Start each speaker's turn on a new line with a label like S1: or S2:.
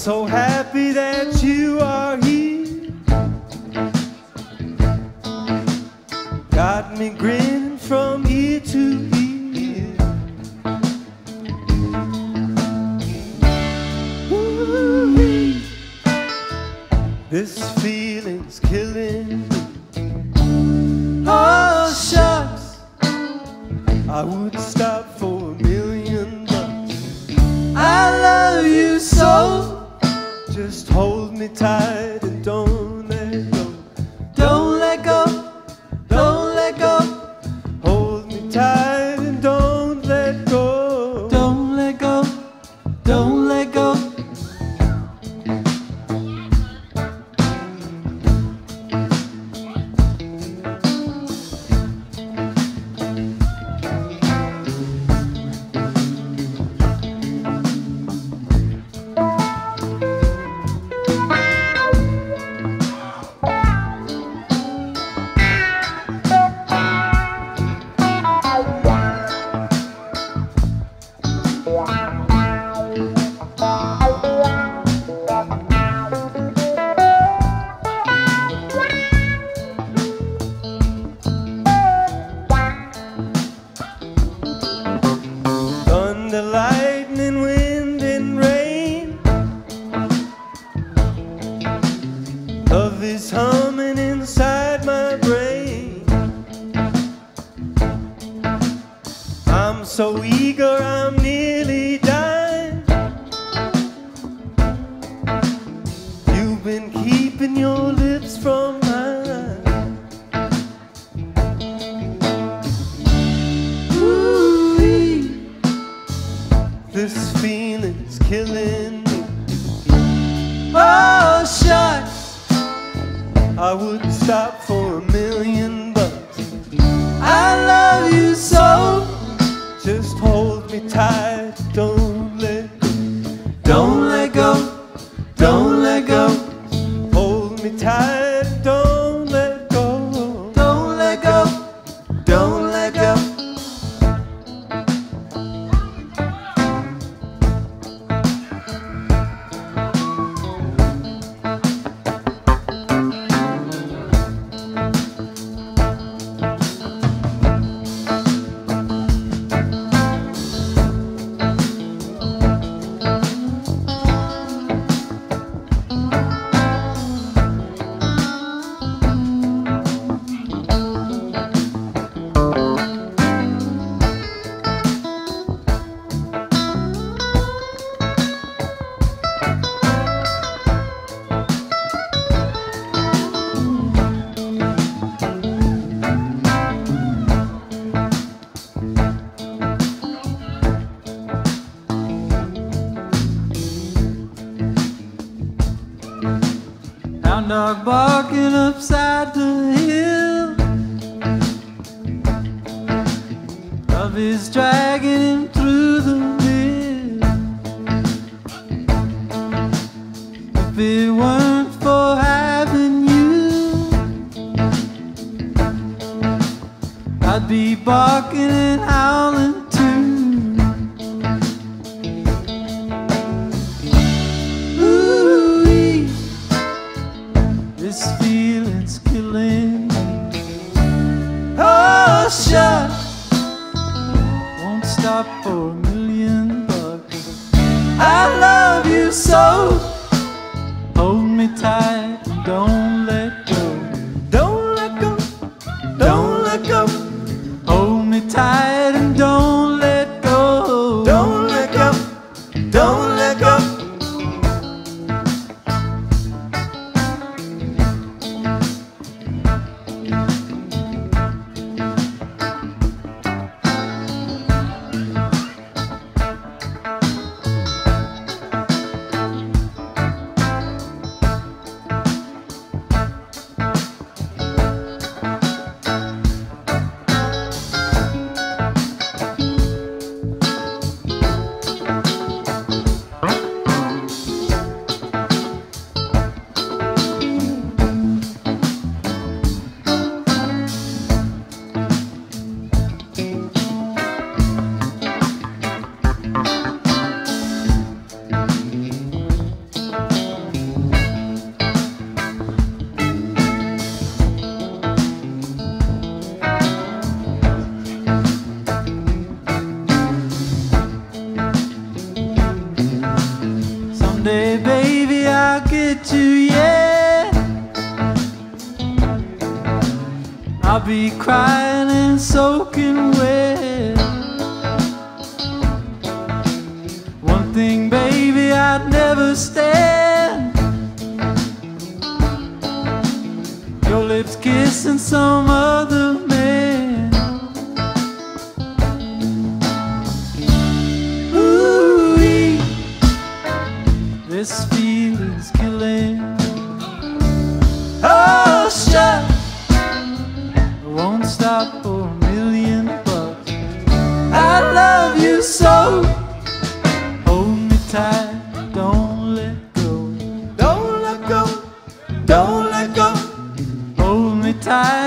S1: so happy that you are here. Got me grinning from ear to ear. Ooh-wee. This feeling's killing me. Oh, shucks. I would Just hold me tight and don't I'm so eager, I'm nearly dying. You've been keeping your lips from mine. Ooh-wee. This feeling's killing me. Oh, shucks. I wouldn't stop for a million bucks. I love you so. Me tight, don't
S2: Love is dragging him I'd never stand. Your lips kissing some other man. Ooh, this feeling's killing. Oh, shucks. I won't stop for a million bucks. I love you so. Hold me tight, Don't